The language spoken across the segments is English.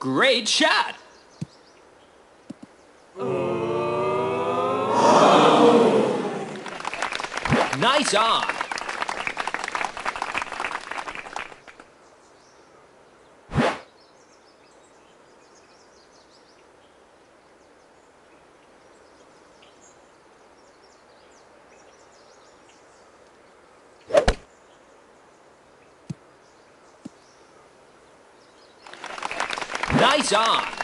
Great shot! Nice on! Nice on! Birdie!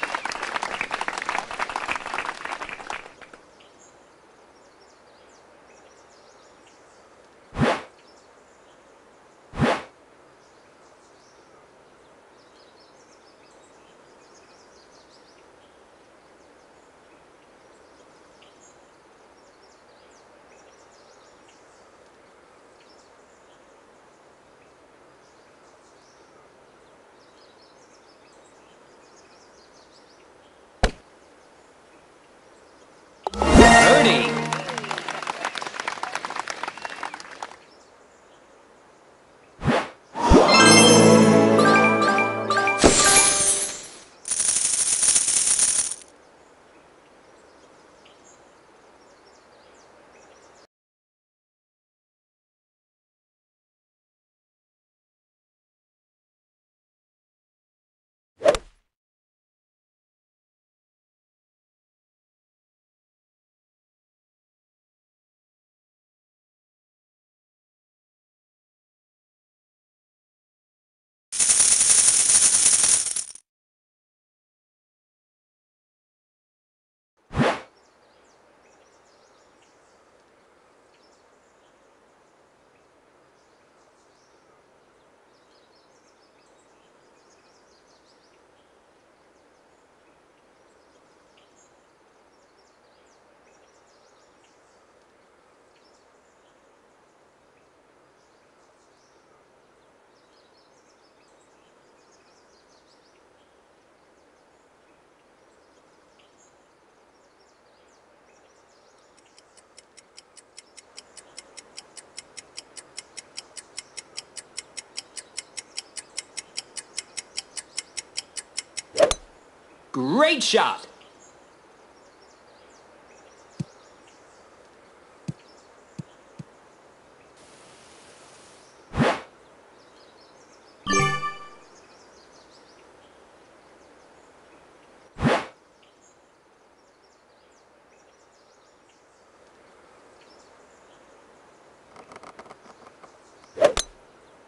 Great shot!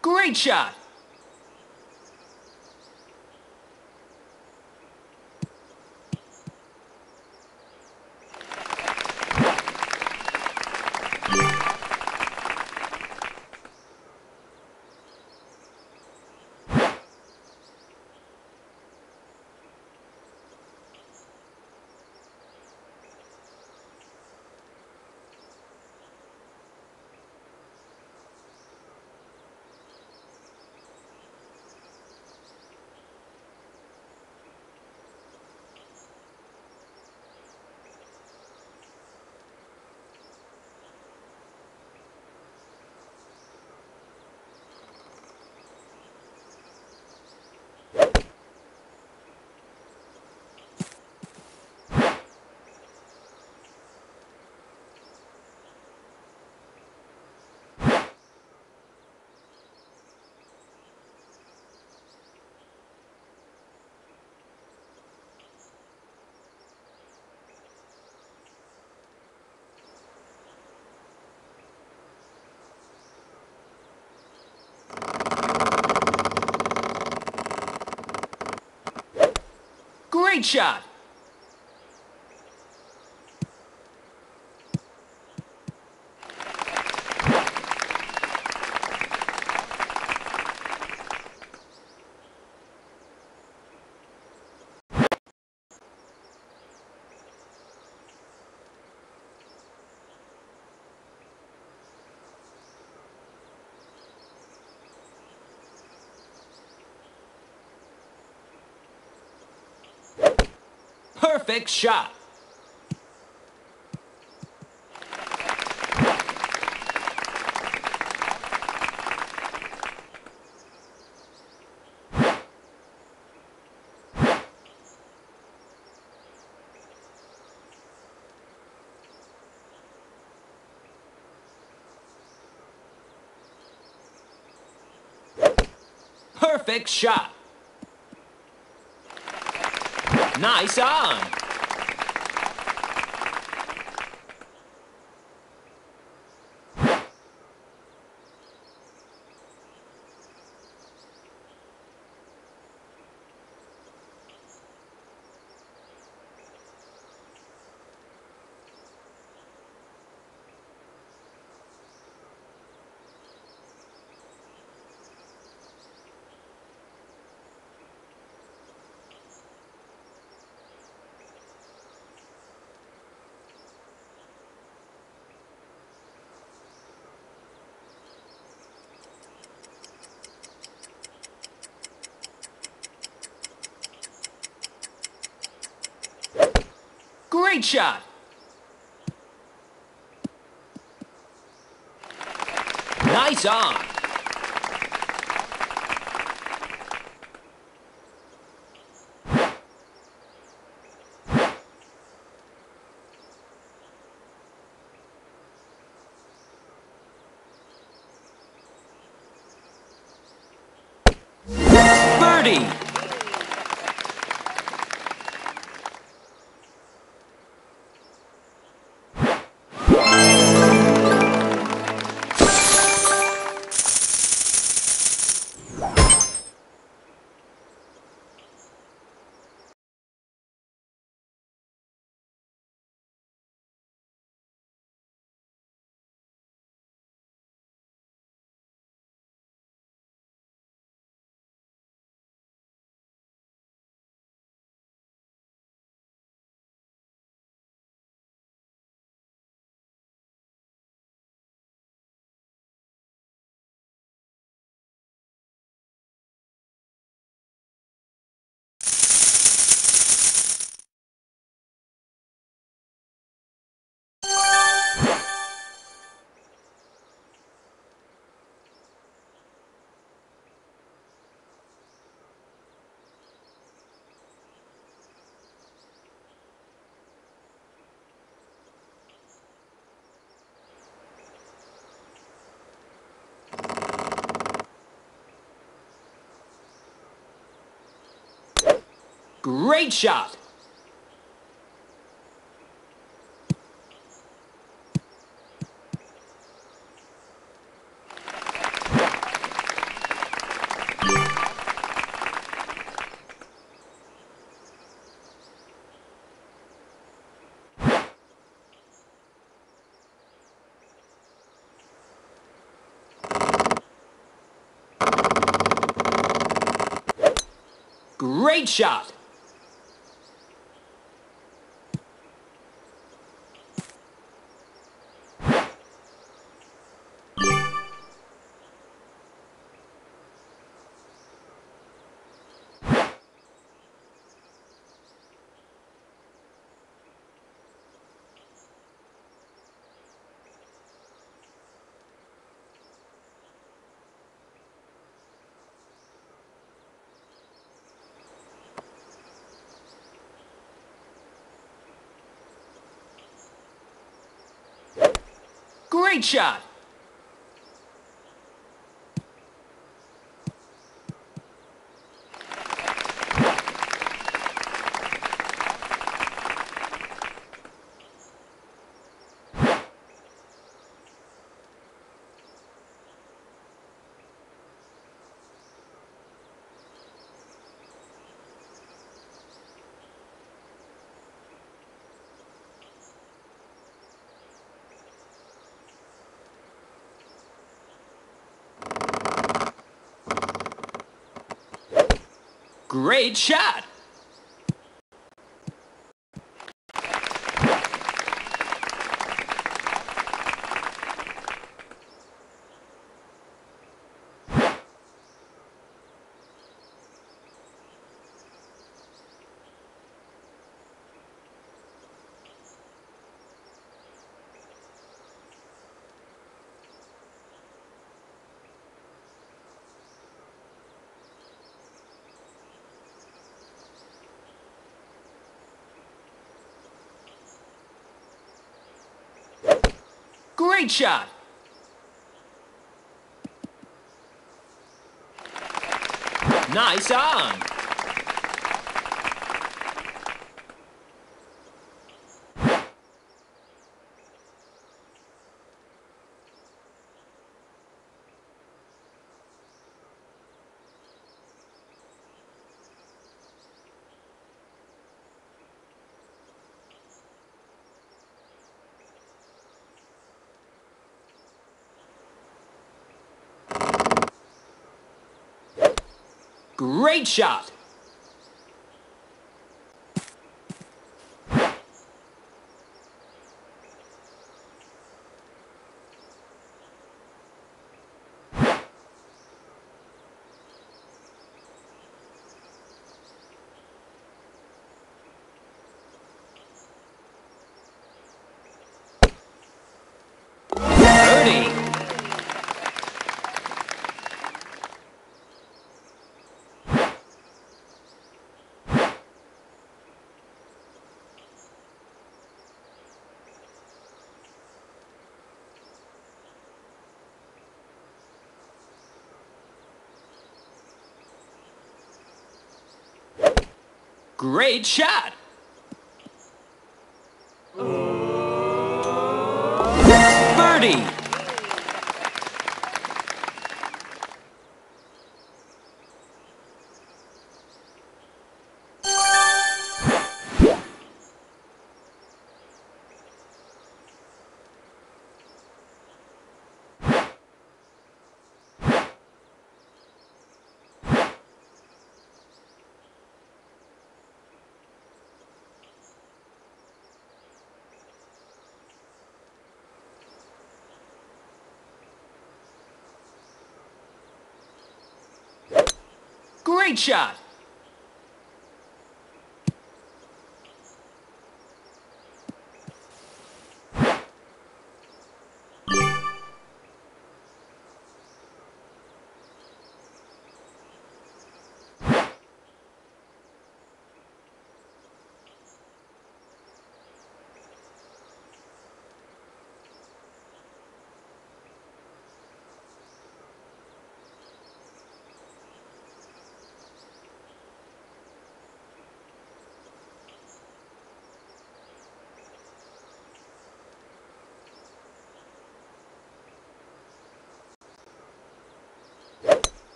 Great shot! Great shot! perfect shot. Perfect shot. Nice on. Great shot. Nice on. Birdie. Great shot. Great shot. Great shot. Great shot. Great shot. Nice on. Great shot. Birdie. Great shot. Birdie. Great shot.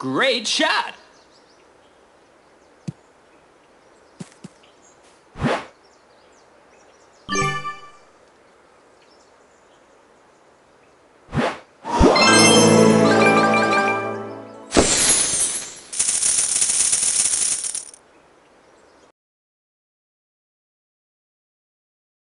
Great shot.